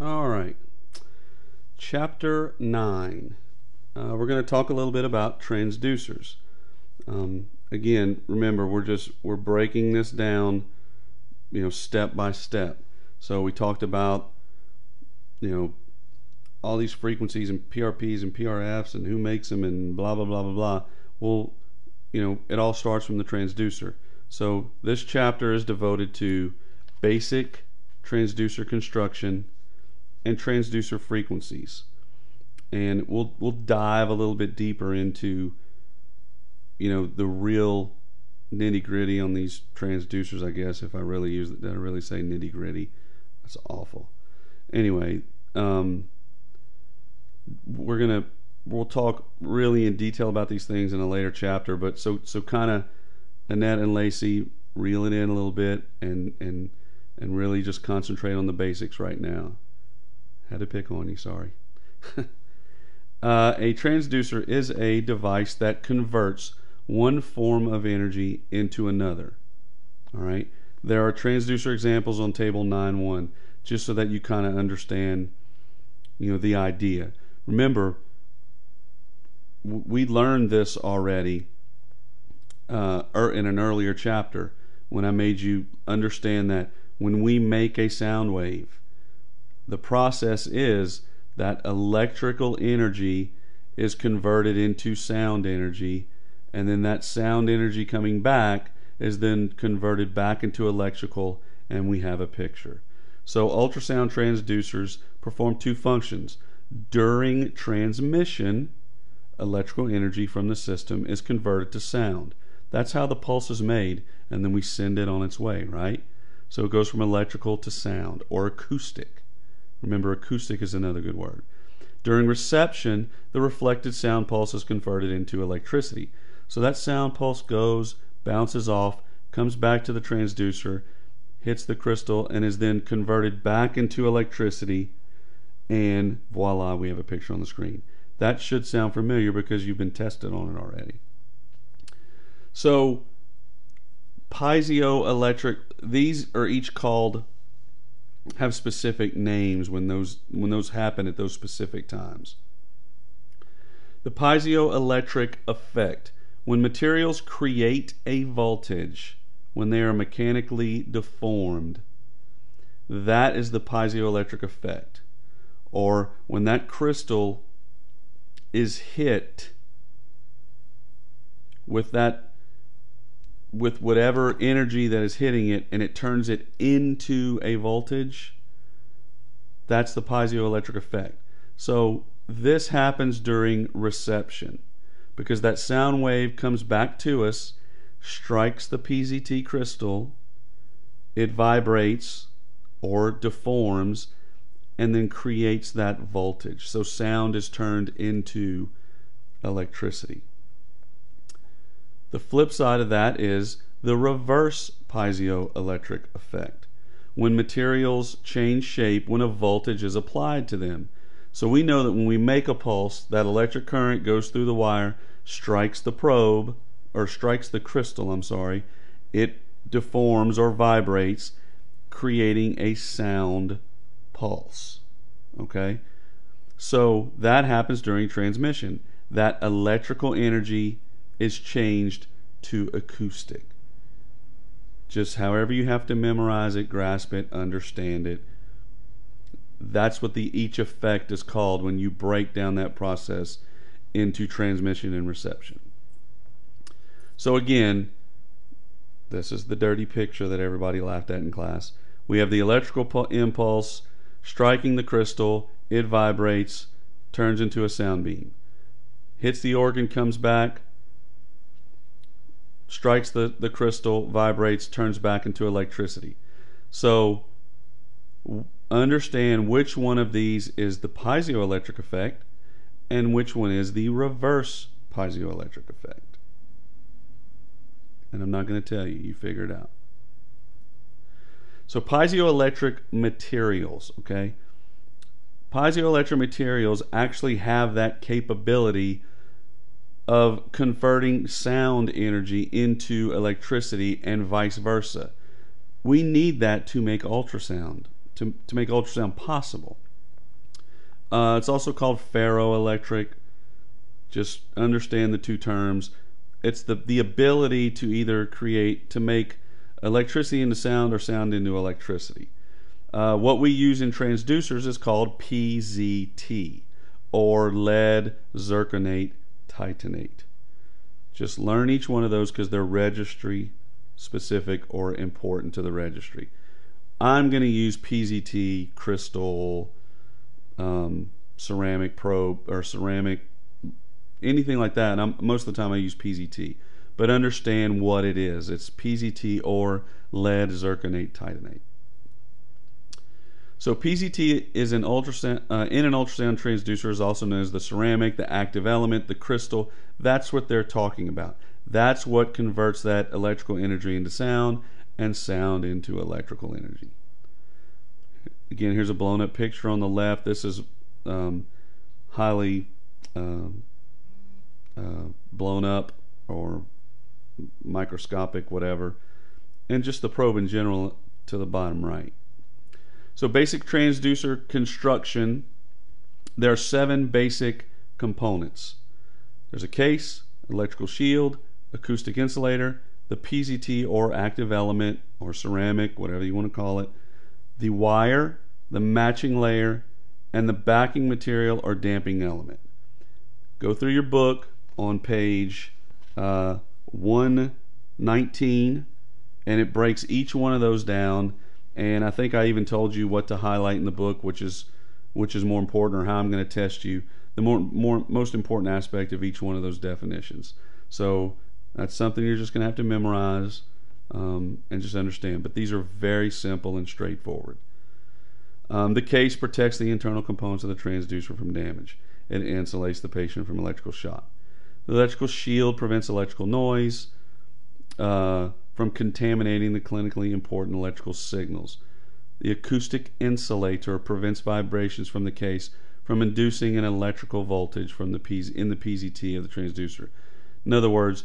All right. Chapter 9. Uh, we're going to talk a little bit about transducers. Um, again, remember, we're just we're breaking this down, you know, step by step. So we talked about, you know, all these frequencies and PRPs and PRFs and who makes them and blah blah blah blah blah. Well, you know, it all starts from the transducer. So this chapter is devoted to basic transducer construction and transducer frequencies. And we'll we'll dive a little bit deeper into you know the real nitty gritty on these transducers, I guess, if I really use did I really say nitty gritty? That's awful. Anyway, um, we're gonna we'll talk really in detail about these things in a later chapter, but so so kind of Annette and Lacey reel it in a little bit and and and really just concentrate on the basics right now. Had to pick on you, sorry. uh, a transducer is a device that converts one form of energy into another. All right. There are transducer examples on table 9.1 just so that you kind of understand you know the idea. Remember we learned this already uh, er, in an earlier chapter when I made you understand that when we make a sound wave, the process is that electrical energy is converted into sound energy, and then that sound energy coming back is then converted back into electrical, and we have a picture. So, ultrasound transducers perform two functions. During transmission, electrical energy from the system is converted to sound. That's how the pulse is made, and then we send it on its way, right? So it goes from electrical to sound or acoustic. Remember, acoustic is another good word. During reception, the reflected sound pulse is converted into electricity. So that sound pulse goes, bounces off, comes back to the transducer, hits the crystal, and is then converted back into electricity. And voila, we have a picture on the screen. That should sound familiar because you've been tested on it already. So, piezoelectric, these are each called have specific names when those when those happen at those specific times. The piezoelectric effect when materials create a voltage when they are mechanically deformed that is the piezoelectric effect or when that crystal is hit with that with whatever energy that is hitting it and it turns it into a voltage, that's the piezoelectric effect. So this happens during reception because that sound wave comes back to us, strikes the PZT crystal, it vibrates or deforms, and then creates that voltage. So sound is turned into electricity. The flip side of that is the reverse piezoelectric effect when materials change shape when a voltage is applied to them. So we know that when we make a pulse, that electric current goes through the wire, strikes the probe, or strikes the crystal, I'm sorry, it deforms or vibrates, creating a sound pulse. Okay? So that happens during transmission. That electrical energy is changed to acoustic. Just however you have to memorize it, grasp it, understand it. That's what the each effect is called when you break down that process into transmission and reception. So again, this is the dirty picture that everybody laughed at in class. We have the electrical impulse striking the crystal, it vibrates, turns into a sound beam. Hits the organ, comes back, strikes the, the crystal, vibrates, turns back into electricity. So understand which one of these is the piezoelectric effect and which one is the reverse piezoelectric effect. And I'm not going to tell you, you figure it out. So piezoelectric materials, okay? Piezoelectric materials actually have that capability of converting sound energy into electricity and vice versa. We need that to make ultrasound, to, to make ultrasound possible. Uh, it's also called ferroelectric. Just understand the two terms. It's the the ability to either create to make electricity into sound or sound into electricity. Uh, what we use in transducers is called PZT or lead zirconate titanate. Just learn each one of those because they're registry specific or important to the registry. I'm going to use PZT, crystal, um, ceramic probe, or ceramic, anything like that. And I'm, most of the time I use PZT. But understand what it is. It's PZT or lead zirconate titanate. So PZT is an ultrasound uh, in an ultrasound transducer is also known as the ceramic, the active element, the crystal. That's what they're talking about. That's what converts that electrical energy into sound and sound into electrical energy. Again, here's a blown up picture on the left. This is um, highly uh, uh, blown up or microscopic, whatever, and just the probe in general to the bottom right. So, basic transducer construction there are seven basic components there's a case, electrical shield, acoustic insulator, the PZT or active element or ceramic, whatever you want to call it, the wire, the matching layer, and the backing material or damping element. Go through your book on page uh, 119 and it breaks each one of those down. And I think I even told you what to highlight in the book, which is which is more important, or how I'm going to test you. The more, more most important aspect of each one of those definitions. So that's something you're just going to have to memorize um, and just understand. But these are very simple and straightforward. Um, the case protects the internal components of the transducer from damage. It insulates the patient from electrical shock. The electrical shield prevents electrical noise uh, from contaminating the clinically important electrical signals. The acoustic insulator prevents vibrations from the case from inducing an electrical voltage from the P- in the PZT of the transducer. In other words,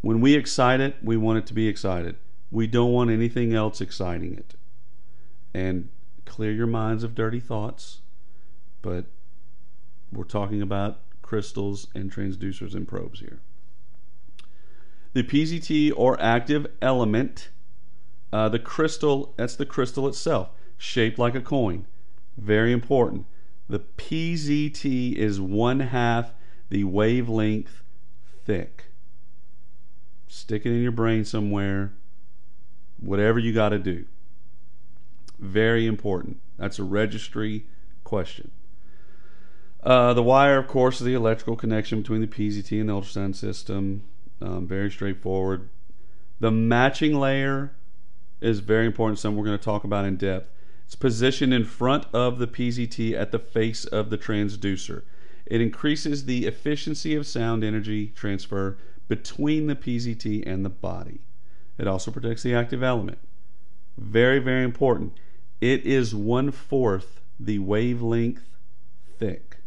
when we excite it, we want it to be excited. We don't want anything else exciting it. And clear your minds of dirty thoughts, but we're talking about crystals and transducers and probes here. The PZT or active element, uh, the crystal, that's the crystal itself, shaped like a coin. Very important. The PZT is one half the wavelength thick. Stick it in your brain somewhere. Whatever you got to do. Very important. That's a registry question. Uh, the wire, of course, is the electrical connection between the PZT and the ultrasound system. Um, very straightforward. The matching layer is very important, something we're going to talk about in depth. It's positioned in front of the PZT at the face of the transducer. It increases the efficiency of sound energy transfer between the PZT and the body. It also protects the active element. Very, very important. It is one fourth the wavelength thick.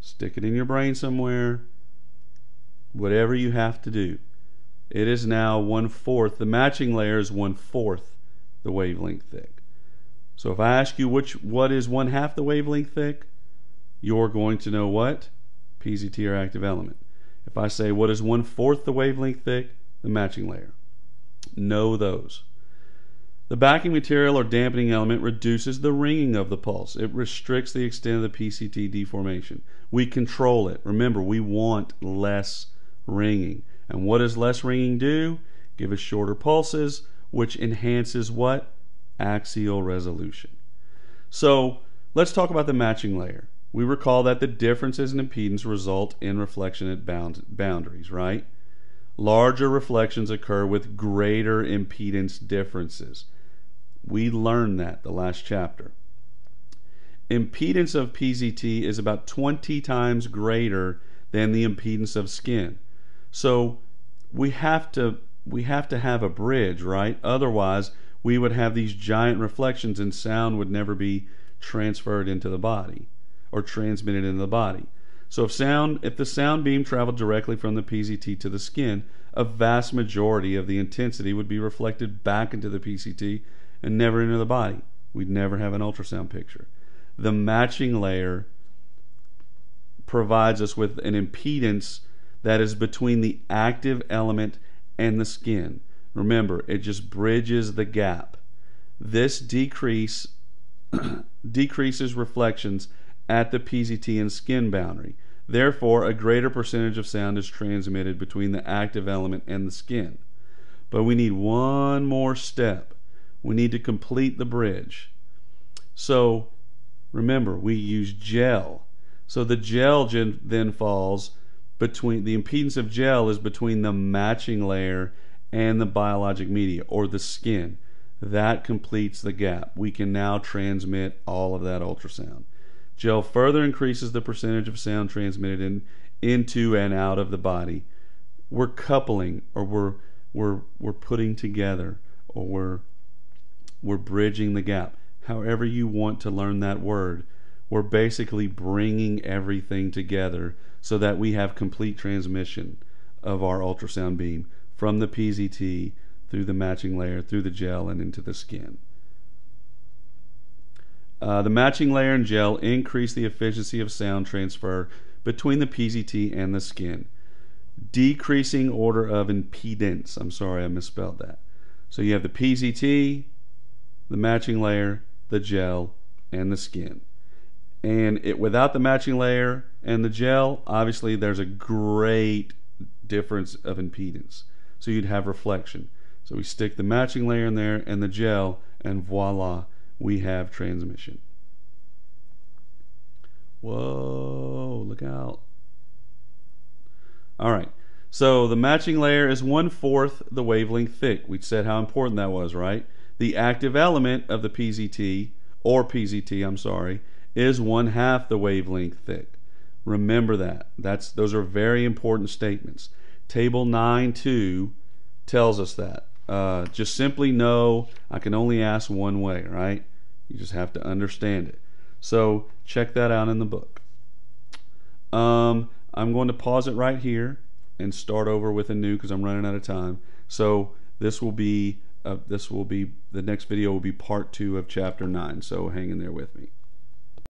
Stick it in your brain somewhere. Whatever you have to do. It is now one fourth. The matching layer is one fourth the wavelength thick. So if I ask you which what is one half the wavelength thick, you're going to know what? PZT or active element. If I say what is one fourth the wavelength thick, the matching layer. Know those. The backing material or dampening element reduces the ringing of the pulse. It restricts the extent of the PZT deformation. We control it. Remember, we want less ringing. And what does less ringing do? Give us shorter pulses, which enhances what? Axial resolution. So let's talk about the matching layer we recall that the differences in impedance result in reflection at bound, boundaries, right? Larger reflections occur with greater impedance differences. We learned that the last chapter. Impedance of PZT is about 20 times greater than the impedance of skin. So we have to we have to have a bridge, right? Otherwise, we would have these giant reflections and sound would never be transferred into the body or transmitted into the body. So if sound if the sound beam traveled directly from the PZT to the skin, a vast majority of the intensity would be reflected back into the PZT and never into the body. We'd never have an ultrasound picture. The matching layer provides us with an impedance that is between the active element and the skin. Remember, it just bridges the gap. This decrease decreases reflections at the PZT and skin boundary. Therefore, a greater percentage of sound is transmitted between the active element and the skin. But we need one more step. We need to complete the bridge. So, remember, we use gel. So the gel then falls between the impedance of gel is between the matching layer and the biologic media or the skin. That completes the gap. We can now transmit all of that ultrasound. Gel further increases the percentage of sound transmitted in, into and out of the body. We're coupling or we're we're we're putting together or we're we're bridging the gap. However you want to learn that word, we're basically bringing everything together so that we have complete transmission of our ultrasound beam from the PZT through the matching layer, through the gel, and into the skin. Uh, the matching layer and gel increase the efficiency of sound transfer between the PZT and the skin, decreasing order of impedance. I'm sorry, I misspelled that. So you have the PZT, the matching layer, the gel, and the skin. And it without the matching layer and the gel, obviously there's a great difference of impedance. So you'd have reflection. So we stick the matching layer in there and the gel, and voila, we have transmission. Whoa, look out. All right. So the matching layer is one fourth the wavelength thick. We said how important that was, right? The active element of the PZT, or PZT, I'm sorry, is one half the wavelength thick. Remember that. That's those are very important statements. Table 9.2 tells us that. Uh, just simply know I can only ask one way, right? You just have to understand it. So check that out in the book. Um, I'm going to pause it right here and start over with a new because I'm running out of time. So this will be uh, this will be the next video will be part two of chapter nine. So hang in there with me.